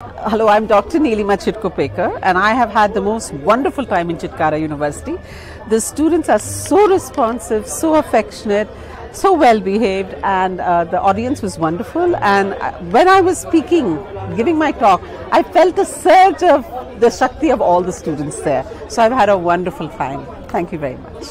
Hello, I'm Dr. Nilima Chitgopekar and I have had the most wonderful time in Chitkara University. The students are so responsive, so affectionate, so well behaved and uh, the audience was wonderful and uh, when I was speaking, giving my talk, I felt a surge of the Shakti of all the students there. So I've had a wonderful time. Thank you very much.